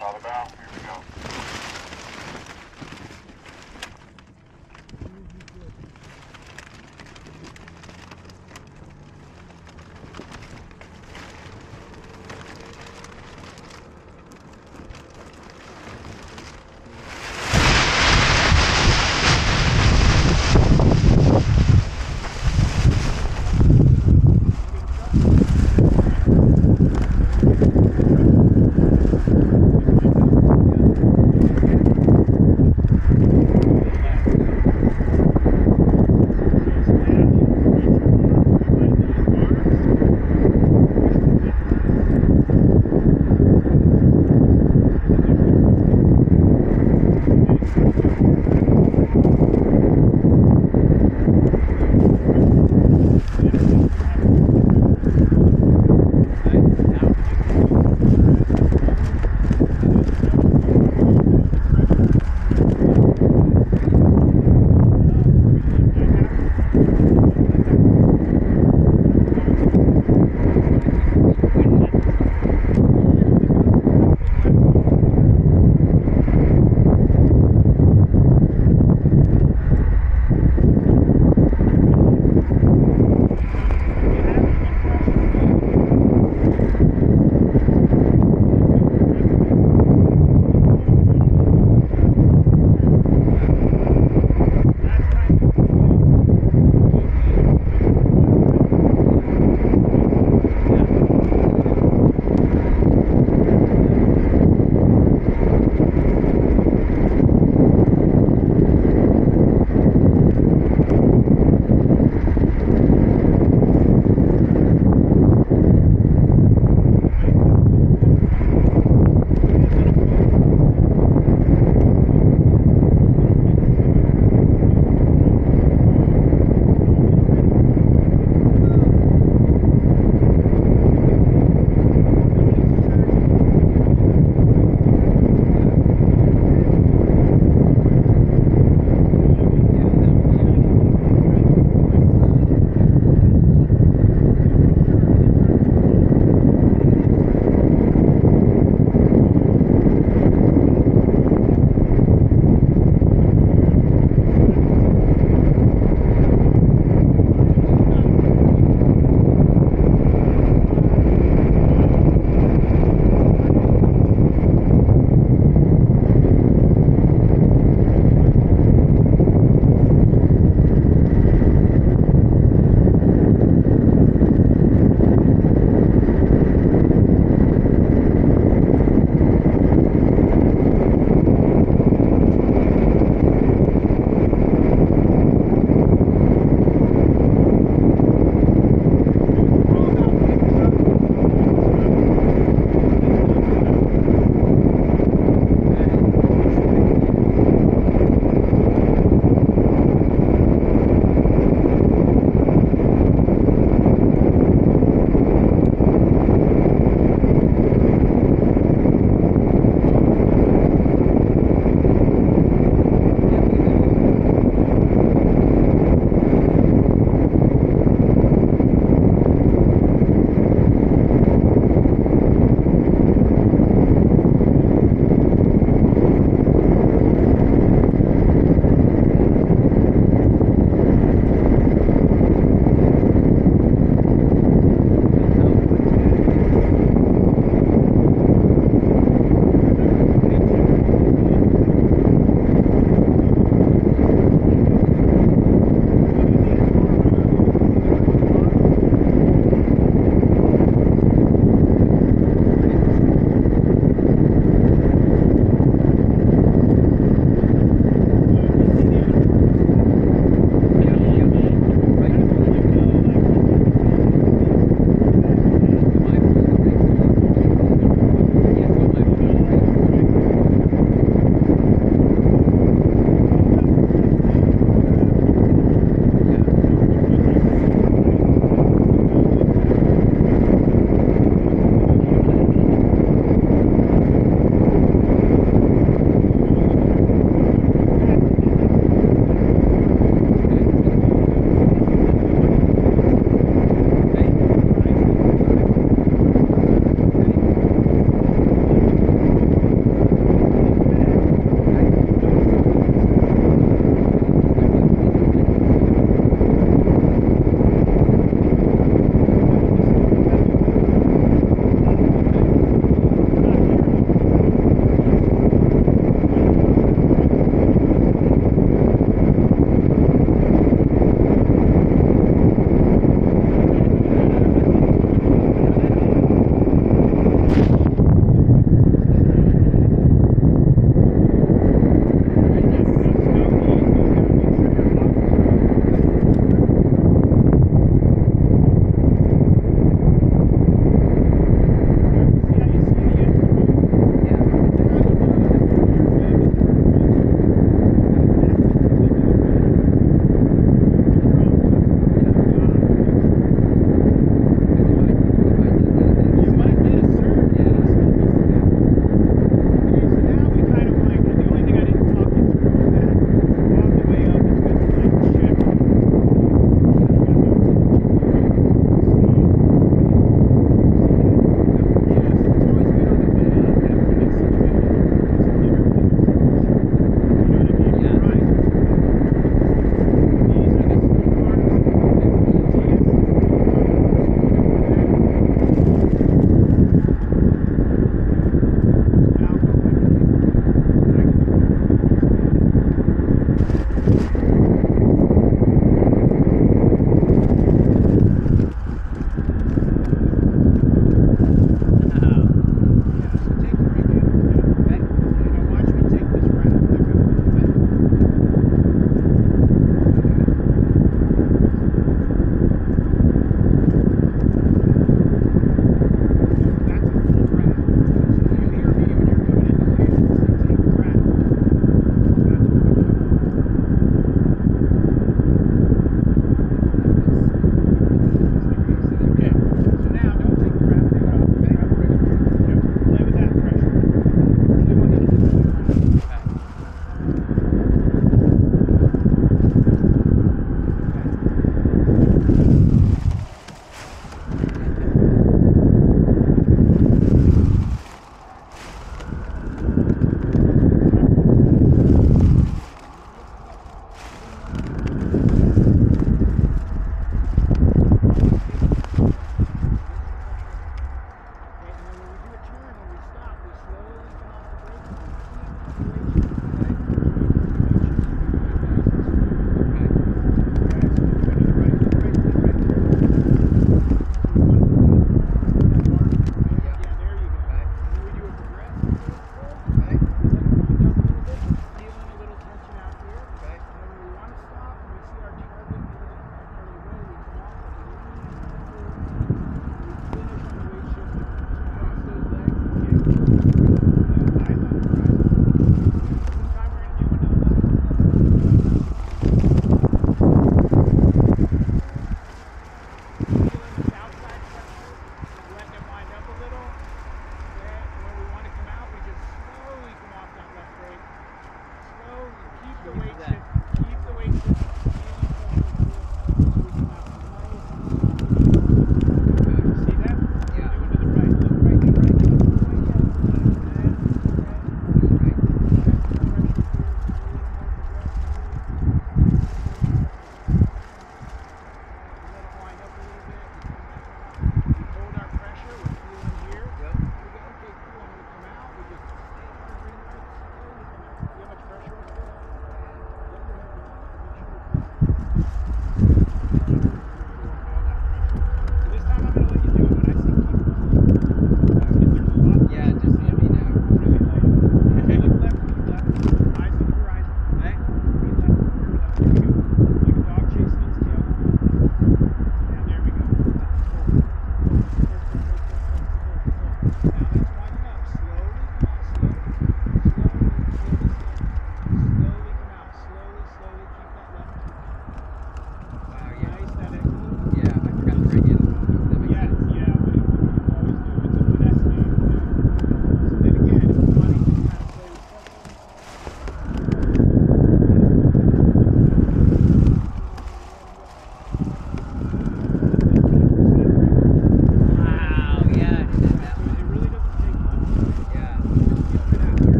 Father bow, here we go.